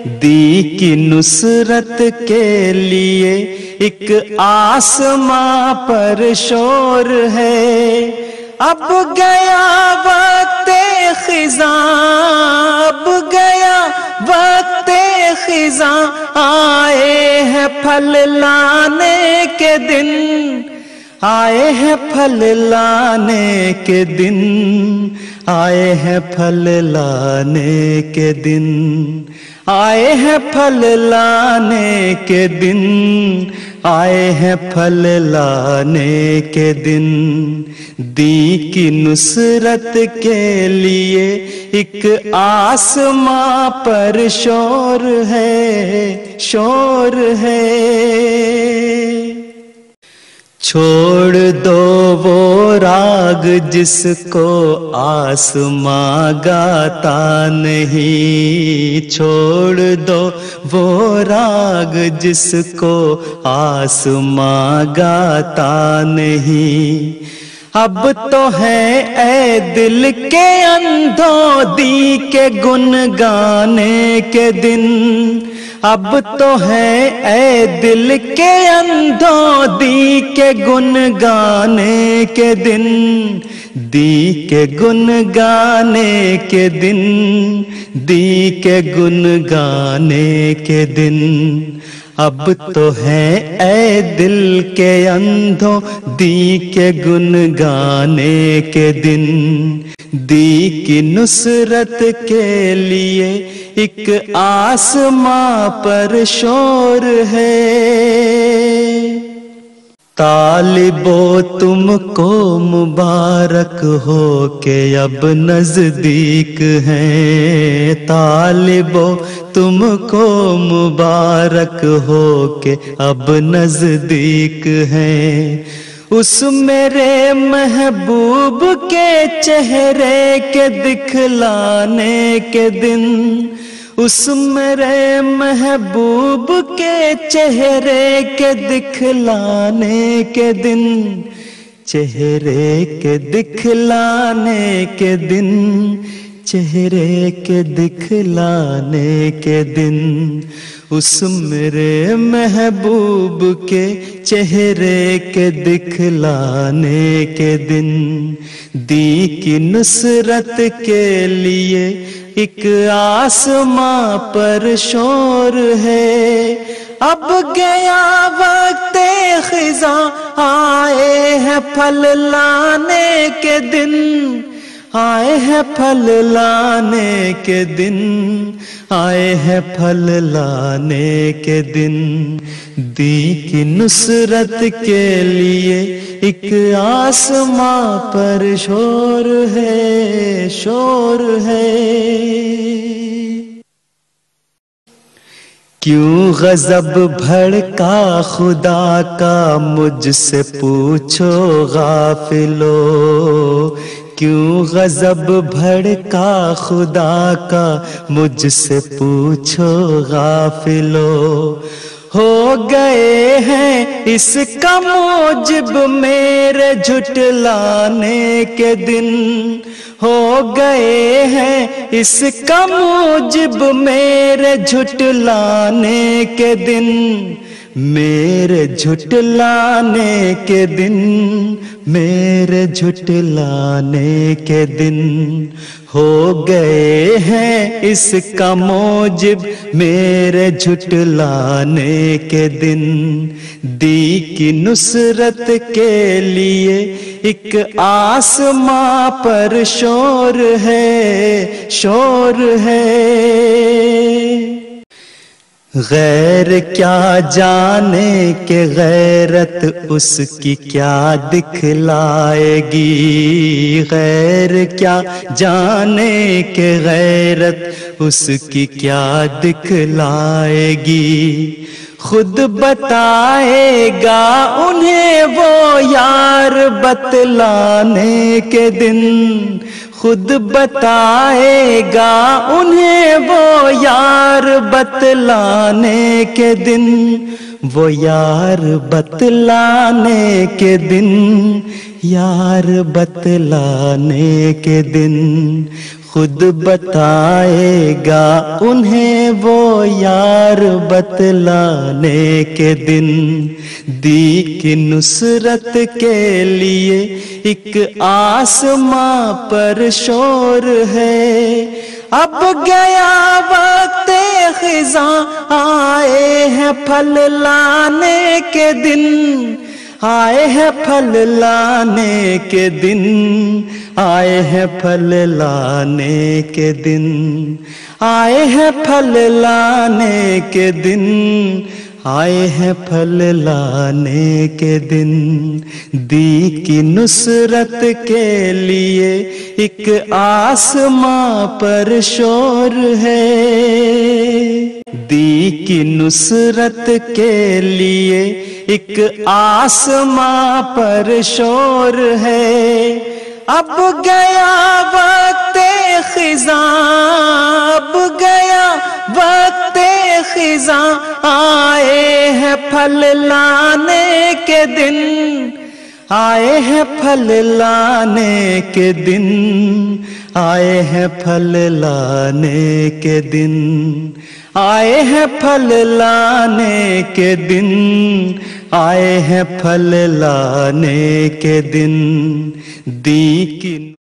दी की नुसरत के लिए एक आसमां पर शोर है। अब गया वक्त खिजा अब गया वक्त खिजा आए हैं फल लाने के दिन, आए हैं फल लाने के दिन, आए हैं फल लाने के दिन। आए हैं फल लाने के दिन, आए हैं फल लाने के दिन। दी की नुसरत के लिए एक आसमां पर शोर है शोर है। छोड़ दो वो राग जिसको आसमां गाता नहीं। छोड़ दो वो राग जिसको आसमां गाता नहीं। अब तो है ए दिल के अंधों दी के गुन गाने के दिन। अब तो है ए दिल के अंधो, दी के गुन गाने के दिन। दी के गुन गाने के दिन, दी के गुन गाने के दिन। अब तो है ए दिल के अंधों, दी के गुन गाने के दिन। दी की नुसरत के लिए एक आसमां पर शोर है। तालिबो तुमको मुबारक हो के अब नज़दीक हैं। तालिबो तुमको मुबारक हो के अब नज़दीक हैं। उस मेरे महबूब के चेहरे के दिखलाने के दिन उस मेरे महबूब के चेहरे के दिखलाने के दिन, चेहरे के दिखलाने के दिन, चेहरे के दिखलाने के दिन। उस मेरे महबूब के चेहरे के दिखलाने के दिन दी की नुसरत के लिए एक आसमां पर शोर है। अब गया वक्त खिजा आए हैं फल लाने के दिन। आए हैं फल लाने के दिन, आए हैं फल लाने के दिन। दी की नुसरत के लिए एक आसमां पर शोर है शोर है। क्यों गजब भड़का खुदा का, मुझसे पूछो गाफिलो। क्यों गजब भड़का खुदा का? मुझसे पूछो गाफिलो। हो गए हैं इसका मोजिब मेरे झुटलाने के दिन। हो गए हैं इसका मूजिब मेरे झुटलाने के दिन। मेरे झुटलाने के दिन, मेरे झुटलाने के दिन हो गए हैं इसका मोजिब मेरे झुटलाने के दिन। दी की नुसरत के लिए एक आसमां पर शोर है शोर है। गैर क्या जाने के गैरत उसकी क्या दिखलाएगी? गैर क्या जाने के गैरत उसकी क्या दिखलाएगी? खुद बताएगा उन्हें वो यार बतलाने के दिन। खुद बताएगा उन्हें वो यार बतलाने के दिन, वो यार बतलाने के दिन, यार बतलाने के दिन। खुद बताएगा, उन्हें वो यार बतलाने के दिन। दी की नुसरत के लिए एक आसमां पर शोर है। अब गया वक्त खिजा आए हैं फल लाने के दिन। आए हैं फल लाने के दिन, आए हैं फल लाने के दिन, आए हैं फल लाने के दिन आए हैं फल लाने के दिन। दी की नुसरत के लिए एक आसमां पर शोर है। दी की नुसरत के लिए एक आसमां पर शोर है। अब गया वक्त खिजा, अब गया वक्त खिजा। आए फल लाने के दिन, आए हैं फल लाने के दिन, आए हैं फल लाने के दिन, आए हैं फल लाने के दिन, आए हैं फल लाने के दिन, दी की